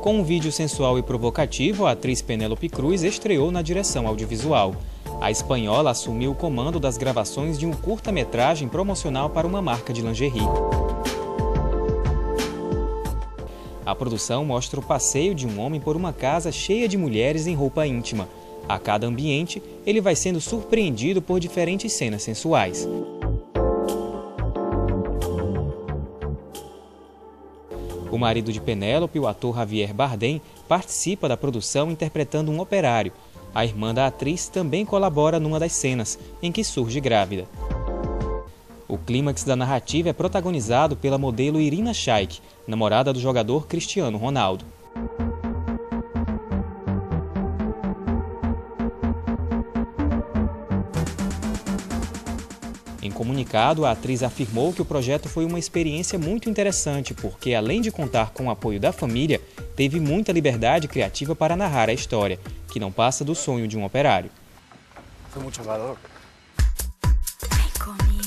Com um vídeo sensual e provocativo, a atriz Penélope Cruz estreou na direção audiovisual. A espanhola assumiu o comando das gravações de um curta-metragem promocional para uma marca de lingerie. A produção mostra o passeio de um homem por uma casa cheia de mulheres em roupa íntima. A cada ambiente, ele vai sendo surpreendido por diferentes cenas sensuais. O marido de Penélope, o ator Javier Bardem, participa da produção interpretando um operário. A irmã da atriz também colabora numa das cenas, em que surge grávida. O clímax da narrativa é protagonizado pela modelo Irina Shayk, namorada do jogador Cristiano Ronaldo. Em comunicado, a atriz afirmou que o projeto foi uma experiência muito interessante, porque, além de contar com o apoio da família, teve muita liberdade criativa para narrar a história, que não passa do sonho de um operário. Foi comigo.